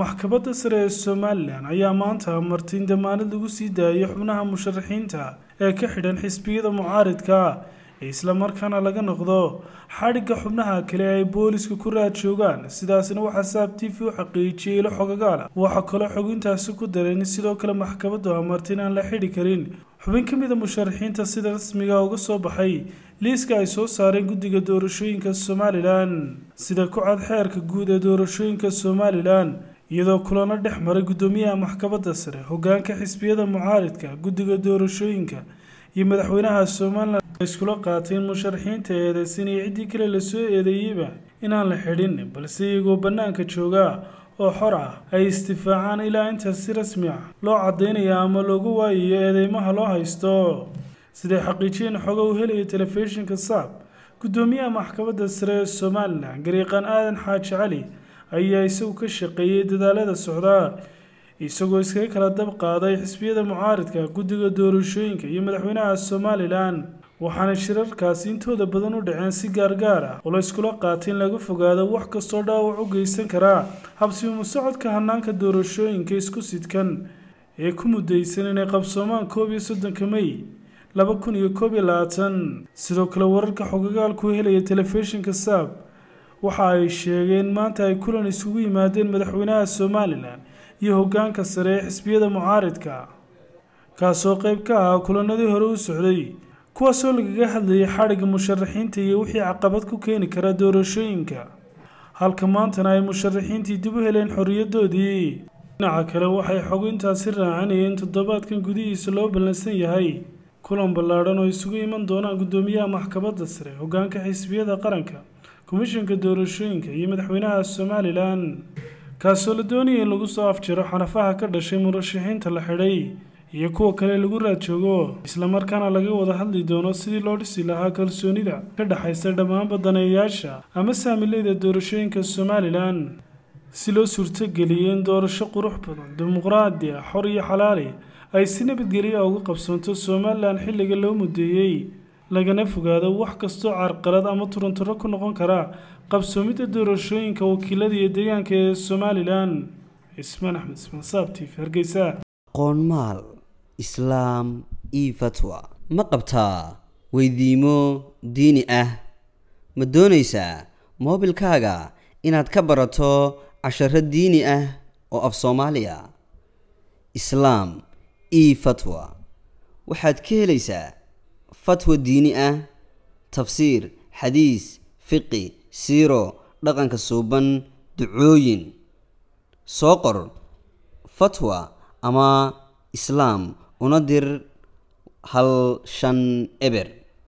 maxkamadda sare ee somalilan ayaa maanta martiin damaanad lagu sii daayay xubnaha musharaxiinta ee ka xidhan xisbiyada mucaaridka ee islamarkaana laga noqdo xadhigga xubnaha kale ay booliska ku raad joogaan. Sidaasna waxaa saab t v u xaqiijiyey ilo xogagaala waxaa kaloo xogintaasi ku dareen sidoo kale maxkamaddu amartay in aan la xidhi karin. Xubin ka mida musharaxiinta sida rasmiga uga soo baxay liiska ay soo saareen guddiga doorashooyinka somalilan sida ku cad xeerka guud ee doorashooyinka somalilan iyadoo kulano dhex maray guddoomiyaha maxkamadda sare hogaanka xisbiyada mucaaridka guddiga doorashooyinka iyo madaxweynaha somalilan iskula qaateen musharaxiinta eedeysan iyo ciddii kale la soo eedeeyeyba inaan la xidhin balse iyagoo bannaanka jooga oo xor ah ay istifaacaan ilaa intaas si rasmi ah loo caddaynaya ama loogu waayayo eedeymaha loo haysto. Siday xaqiijiyeen xoga u helaya telefishinka saab? Guddoomiyaha maxkamadda sare ee somalilan gariiqaan aadan xaaji cali ayaa isagu ka shaqeeyey dadaalada socdaa isagoo iskaga kala dab qaaday xisbiyada mucaaridka guddiga doorashooyinka iyo madaxweynaha somalilan. Waxaana shirarkaasi intooda badan u dhaceen si gaargaar ah oo la qaatay in laga fogaado wax kastoo dhaawac u geysan karaa habsimu socodka hanaanka doorashooyinka isku sidkan ee ku mudaysan inay qabsoomaan koob iyo soddonka mey laba kun iyo koob iyo labaatan. Sidoo kale wararka xogagaalku helaya telefishinka saab waxa ay sheegeen maanta ay kulan isugu yimaadeen madaxweynaha somalilan iyo hogaanka sare ee xisbiyada mucaaridka kaasoo qayb ka ahaa kulanadii hore u socday kuwaasoo lagaga hadlayay xadhigga musharaxiinta iyo wixii caqabad ku keeni kara doorashooyinka. Halka maantana ay musharaxiintii dib u heleen xorriyadoodii dhinaca kale waxay xogo intaasi raacanayeen toddobaadkan gudihiisa loo ballansan yahay kulan ballaadhan oo isugu iman doonaan guddoomiyaha maxkamadda sare hogaanka xisbiyada qaranka komishanka doorashooyinka iyo madaxweynaha somalilan kaasoo la doonaya in lagu soo afjiro xanafaha ka dhashay murashaxiinta la xidhay iyo kuwa kale lagu raad joogo islamarkaana laga wada hadli doono sidii loo dhisi lahaa kalsoonida ka dhexaysa dhammaan badaneeyaasha ama saamileyda doorashooyinka somalilan. Si loo suurtogeliyo in doorasho qurux badan dimuqraadi ah xor iyo xalaali ay si nabadgelya uga qabsoonto somalilan xilliga loo mudeeyey lagana fogaado wax kastoo carqalad ama turantaro ku noqon kara. Qabsoomidda doorashooyinka wakiilada iyo deegaanka ee somalilan cismaan axmed ismaan saab t v hargeysa. Qoonmaal islaam io fatwa. Ma qabtaa weydiimo diini ah? Ma doonaysaa moobilkaaga inaad ka barato casharo diini ah oo af soomaaliya? Islaam io fatwa. Waxaad ka helaysaa fatwa diini ah tafsiir xadiis fiqi siiro dhaqanka suuban ducooyin. Soo qor fatwa ama islaam una dir hal shan eber